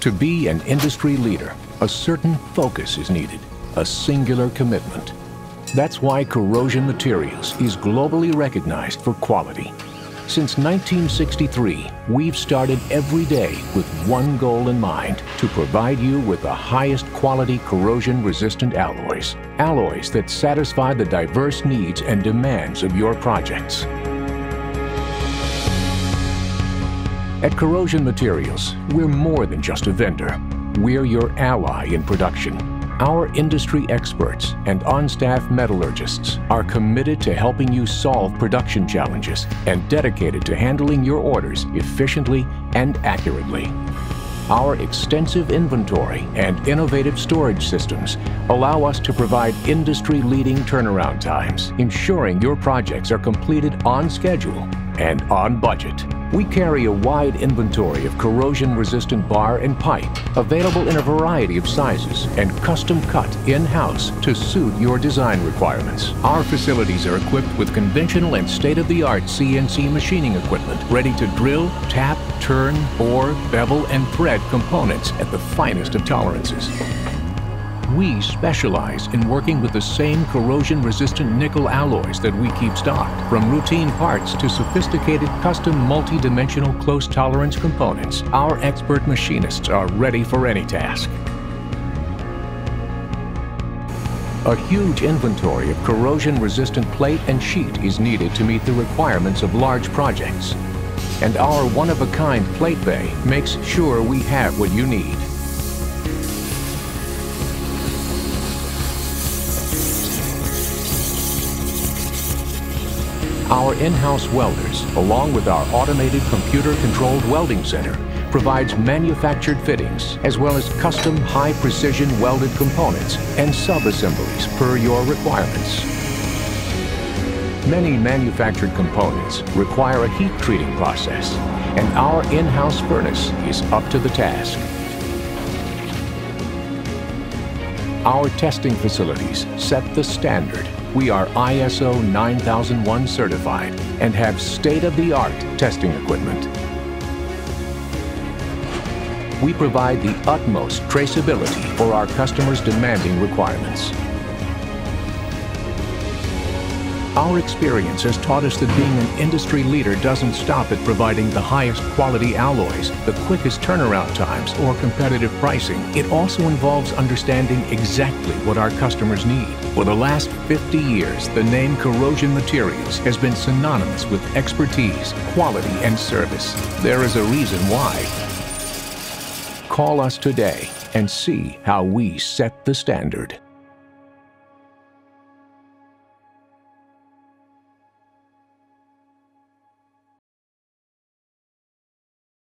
To be an industry leader, a certain focus is needed, a singular commitment. That's why Corrosion Materials is globally recognized for quality. Since 1963, we've started every day with one goal in mind to provide you with the highest quality corrosion resistant alloys. Alloys that satisfy the diverse needs and demands of your projects. At Corrosion Materials, we're more than just a vendor. We're your ally in production our industry experts and on-staff metallurgists are committed to helping you solve production challenges and dedicated to handling your orders efficiently and accurately. Our extensive inventory and innovative storage systems allow us to provide industry-leading turnaround times, ensuring your projects are completed on schedule and on budget. We carry a wide inventory of corrosion-resistant bar and pipe, available in a variety of sizes and custom cut in-house to suit your design requirements. Our facilities are equipped with conventional and state-of-the-art CNC machining equipment, ready to drill, tap, turn, bore, bevel, and thread components at the finest of tolerances. We specialize in working with the same corrosion-resistant nickel alloys that we keep stocked. From routine parts to sophisticated custom multi-dimensional close tolerance components, our expert machinists are ready for any task. A huge inventory of corrosion-resistant plate and sheet is needed to meet the requirements of large projects. And our one-of-a-kind plate bay makes sure we have what you need. Our in-house welders, along with our automated computer-controlled welding center, provides manufactured fittings as well as custom high-precision welded components and sub-assemblies per your requirements. Many manufactured components require a heat treating process, and our in-house furnace is up to the task. Our testing facilities set the standard we are ISO 9001 certified and have state-of-the-art testing equipment. We provide the utmost traceability for our customers' demanding requirements. Our experience has taught us that being an industry leader doesn't stop at providing the highest quality alloys, the quickest turnaround times, or competitive pricing. It also involves understanding exactly what our customers need. For the last 50 years, the name Corrosion Materials has been synonymous with expertise, quality, and service. There is a reason why. Call us today and see how we set the standard.